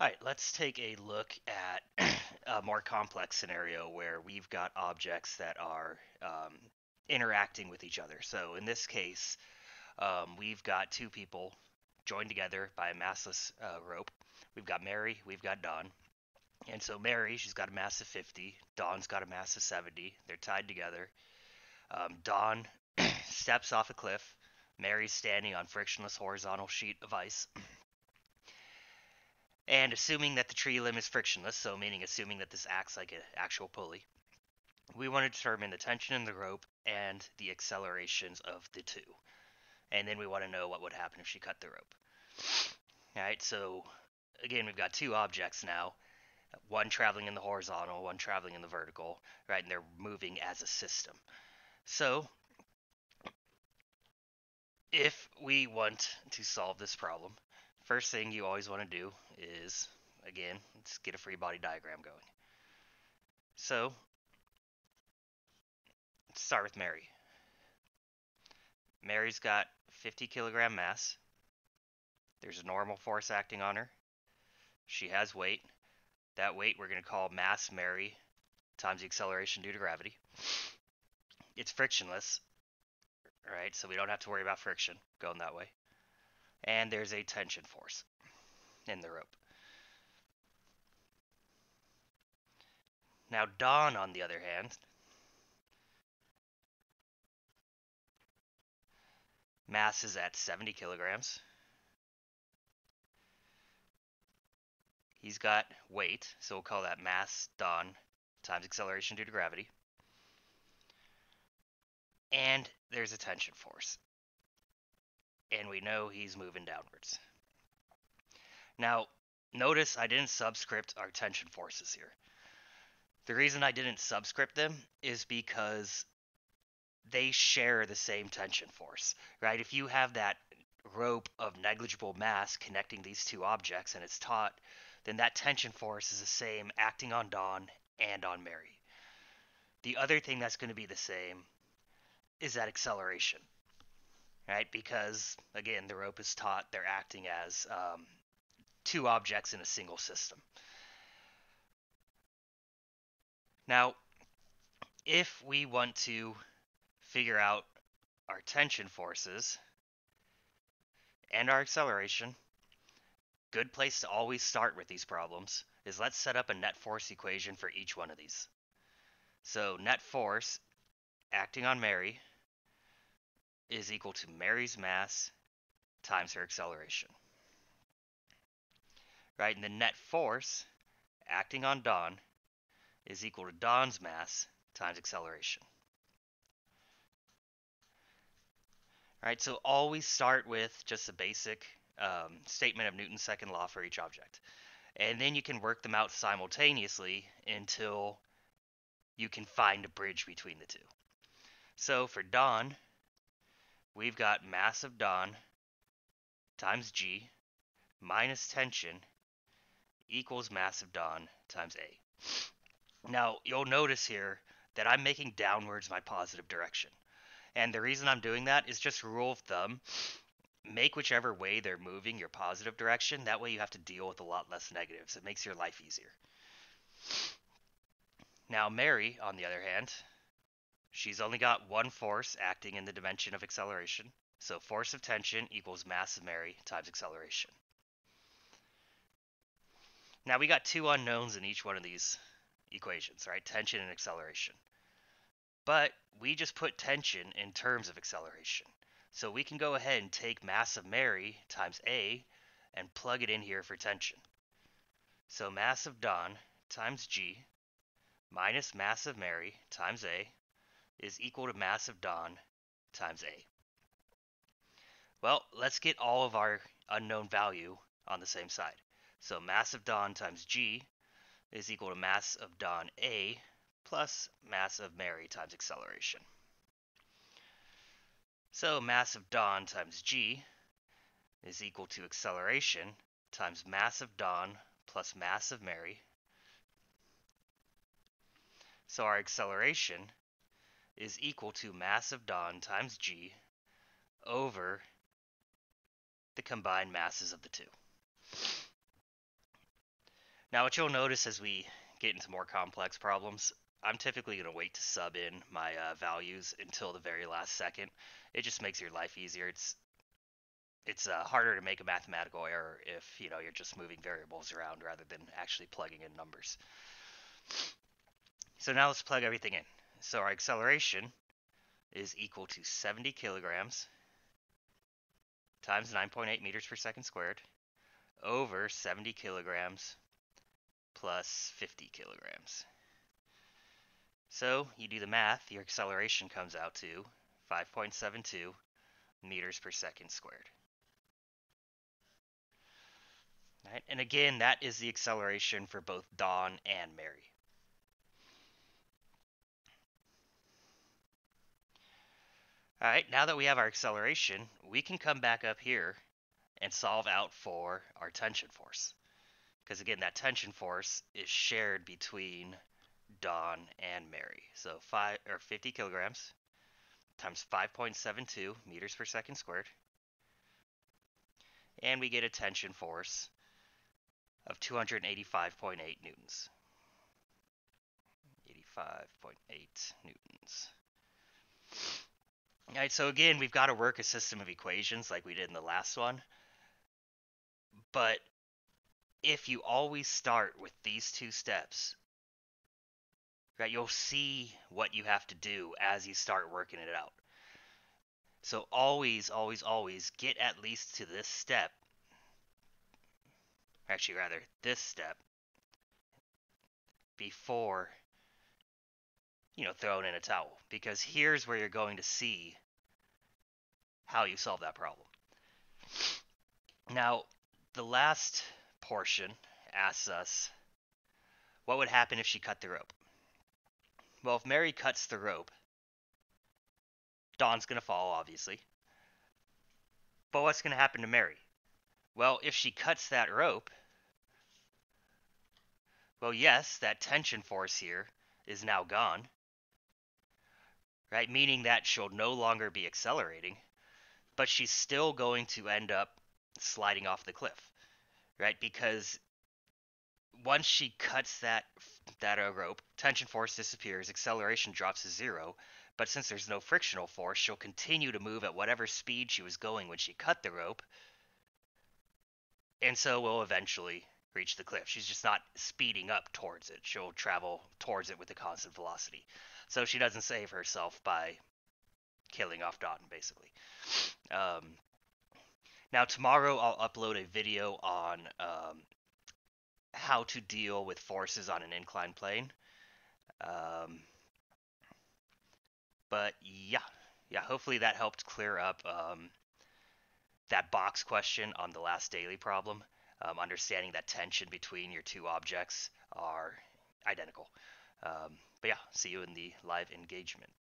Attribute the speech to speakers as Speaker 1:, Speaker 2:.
Speaker 1: All right, let's take a look at a more complex scenario where we've got objects that are um, interacting with each other. So in this case, um, we've got two people joined together by a massless uh, rope. We've got Mary, we've got Don. And so Mary, she's got a mass of 50. Don's got a mass of 70. They're tied together. Um, Don steps off a cliff. Mary's standing on frictionless horizontal sheet of ice. And assuming that the tree limb is frictionless, so meaning assuming that this acts like an actual pulley, we want to determine the tension in the rope and the accelerations of the two. And then we want to know what would happen if she cut the rope. All right, so again, we've got two objects now one traveling in the horizontal, one traveling in the vertical, right? And they're moving as a system. So, if we want to solve this problem, first thing you always want to do is, again, let's get a free body diagram going. So, let's start with Mary. Mary's got 50 kilogram mass. There's a normal force acting on her. She has weight. That weight we're going to call mass Mary times the acceleration due to gravity. It's frictionless, right? So we don't have to worry about friction going that way. And there's a tension force in the rope. Now Don, on the other hand, mass is at 70 kilograms. He's got weight, so we'll call that mass Don times acceleration due to gravity. And there's a tension force. And we know he's moving downwards. Now, notice I didn't subscript our tension forces here. The reason I didn't subscript them is because they share the same tension force, right? If you have that rope of negligible mass connecting these two objects and it's taut, then that tension force is the same acting on Don and on Mary. The other thing that's going to be the same is that acceleration, right? Because, again, the rope is taut, they're acting as um, two objects in a single system. Now, if we want to figure out our tension forces and our acceleration, good place to always start with these problems is let's set up a net force equation for each one of these. So net force acting on Mary is equal to Mary's mass times her acceleration right? And the net force acting on Don is equal to Don's mass times acceleration. All right, so always start with just a basic um, statement of Newton's second law for each object. And then you can work them out simultaneously until you can find a bridge between the two. So for Don, we've got mass of Don times g minus tension equals mass of Don times A. Now, you'll notice here that I'm making downwards my positive direction. And the reason I'm doing that is just rule of thumb. Make whichever way they're moving your positive direction. That way you have to deal with a lot less negatives. It makes your life easier. Now, Mary, on the other hand, she's only got one force acting in the dimension of acceleration. So force of tension equals mass of Mary times acceleration. Now we got two unknowns in each one of these equations, right? Tension and acceleration. But we just put tension in terms of acceleration. So we can go ahead and take mass of Mary times A and plug it in here for tension. So mass of Don times G minus mass of Mary times A is equal to mass of Don times A. Well, let's get all of our unknown value on the same side. So mass of Don times G is equal to mass of Don A plus mass of Mary times acceleration. So mass of Don times G is equal to acceleration times mass of Don plus mass of Mary. So our acceleration is equal to mass of Don times G over the combined masses of the two. Now, what you'll notice as we get into more complex problems, I'm typically going to wait to sub in my uh, values until the very last second. It just makes your life easier. It's it's uh, harder to make a mathematical error if you know you're just moving variables around rather than actually plugging in numbers. So now let's plug everything in. So our acceleration is equal to 70 kilograms times 9.8 meters per second squared over 70 kilograms plus 50 kilograms. So you do the math, your acceleration comes out to 5.72 meters per second squared. Right? And again, that is the acceleration for both Don and Mary. All right, now that we have our acceleration, we can come back up here and solve out for our tension force. Because again, that tension force is shared between Don and Mary. So five or 50 kilograms times 5.72 meters per second squared. And we get a tension force of 285.8 newtons. 85.8 newtons. All right, so again, we've got to work a system of equations like we did in the last one. But if you always start with these two steps, right, you'll see what you have to do as you start working it out. So always, always, always get at least to this step. Actually, rather, this step before, you know, throwing in a towel. Because here's where you're going to see how you solve that problem. Now, the last portion asks us what would happen if she cut the rope? Well, if Mary cuts the rope, Don's going to fall, obviously. But what's going to happen to Mary? Well, if she cuts that rope, well, yes, that tension force here is now gone, right? Meaning that she'll no longer be accelerating, but she's still going to end up sliding off the cliff, right? Because once she cuts that that rope, tension force disappears, acceleration drops to zero. But since there's no frictional force, she'll continue to move at whatever speed she was going when she cut the rope, and so will eventually reach the cliff. She's just not speeding up towards it. She'll travel towards it with a constant velocity. So she doesn't save herself by killing off Don, basically. Um, now, tomorrow I'll upload a video on um, how to deal with forces on an inclined plane. Um, but yeah, yeah, hopefully that helped clear up um, that box question on the last daily problem. Um, understanding that tension between your two objects are identical. Um, but yeah, see you in the live engagement.